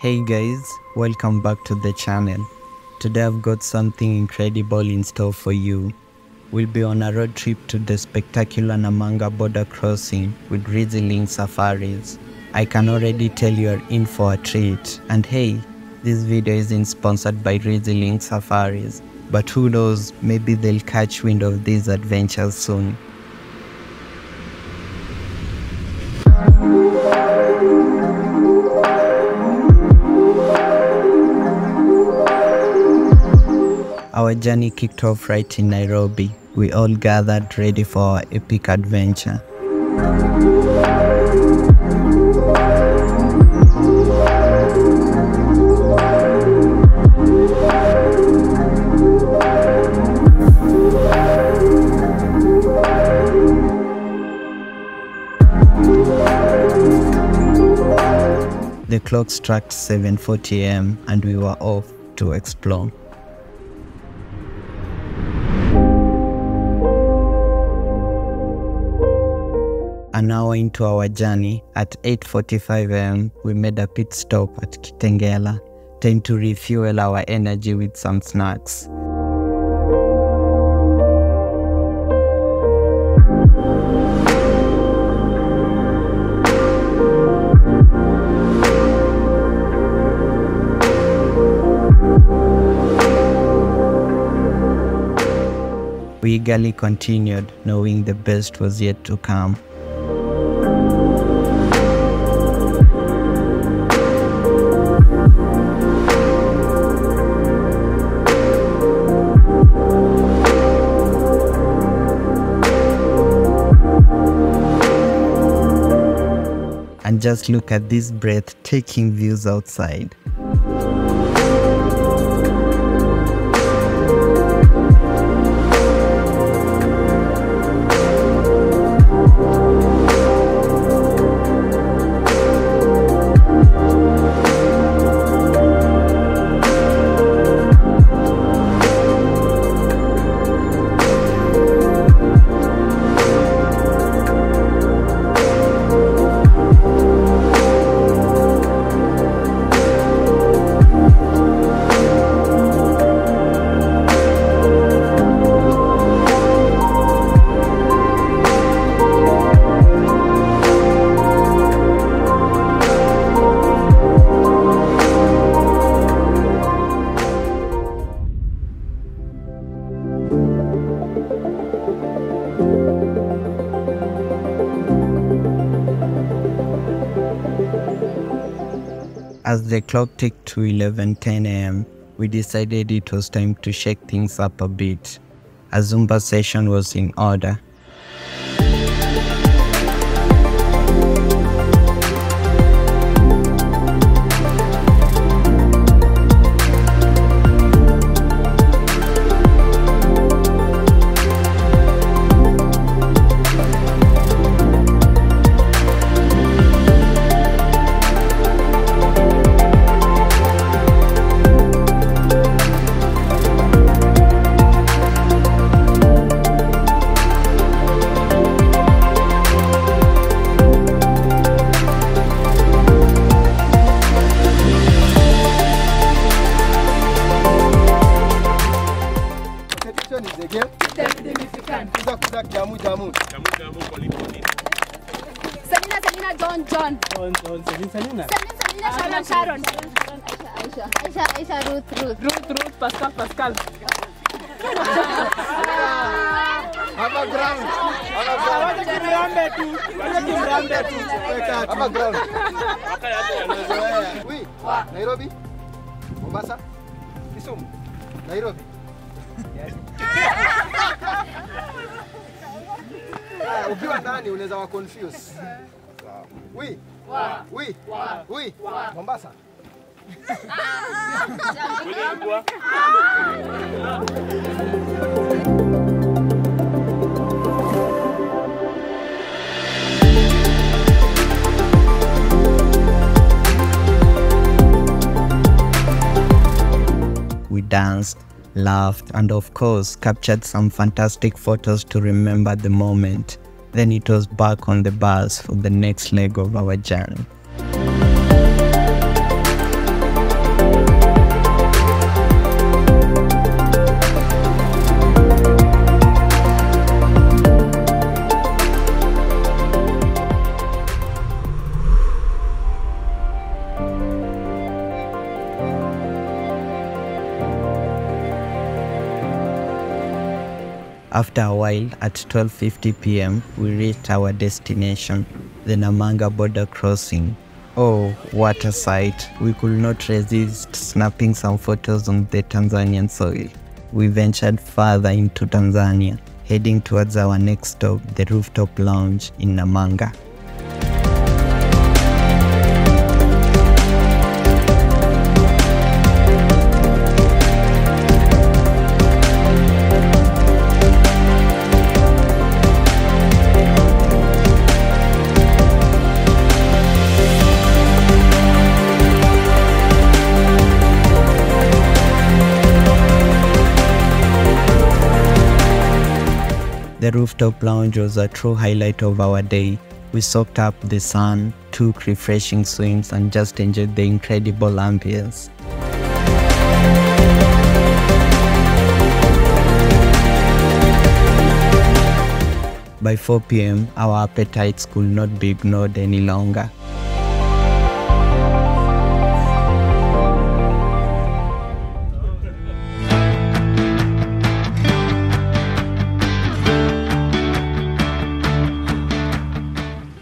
Hey guys, welcome back to the channel. Today I've got something incredible in store for you. We'll be on a road trip to the spectacular Namanga border crossing with Rizy Safaris. I can already tell you're in for a treat. And hey, this video isn't sponsored by Rizy Safaris, but who knows, maybe they'll catch wind of these adventures soon. Our journey kicked off right in Nairobi. We all gathered ready for our epic adventure. The clock struck 7:40 am and we were off to explore. An hour into our journey, at 8:45 am, we made a pit stop at Kitengela. Time to refuel our energy with some snacks. We eagerly continued, knowing the best was yet to come. And just look at these breathtaking views outside. As the clock ticked to 11:10 am, we decided it was time to shake things up a bit. A Zumba session was in order. Is again. Kuza kuza jamu jamu. Selina, Selina, John, John. John, John, Selin, Selina. Selina, Selina, Sharon, Sharon. Aisha, Aisha, Aisha, Ruth, Ruth. Ruth, Ruth, Pascal, Pascal. Hapa ground. Hapa ground. Wacha kimrambe tu. Wacha kimrambe tu. Hapa ground. Mazoea. Wi, Nairobi. Mombasa. Kisumu. Nairobi. Haya, ukiwa ndani unaweza wa confuse. Wi. Wi. Wi. Mombasa. We danced, laughed, and of course, captured some fantastic photos to remember the moment. Then it was back on the bus for the next leg of our journey. After a while, at 12:50 p.m., we reached our destination, the Namanga border crossing. Oh, what a sight! We could not resist snapping some photos on the Tanzanian soil. We ventured further into Tanzania, heading towards our next stop, the rooftop lounge in Namanga. The rooftop lounge was a true highlight of our day. We soaked up the sun, took refreshing swims, and just enjoyed the incredible ambience. By 4 pm, our appetites could not be ignored any longer.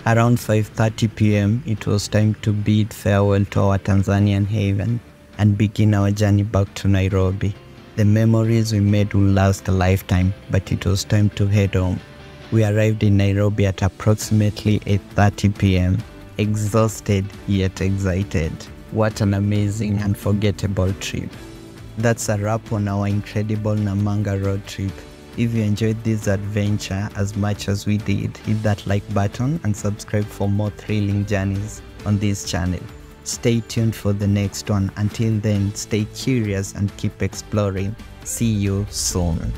Around 5:30 p.m., it was time to bid farewell to our Tanzanian haven and begin our journey back to Nairobi. The memories we made will last a lifetime, but it was time to head home. We arrived in Nairobi at approximately 8:30 p.m., exhausted yet excited. What an amazing and unforgettable trip. That's a wrap on our incredible Namanga road trip. If you enjoyed this adventure as much as we did, hit that like button and subscribe for more thrilling journeys on this channel. Stay tuned for the next one. Until then, stay curious and keep exploring. See you soon.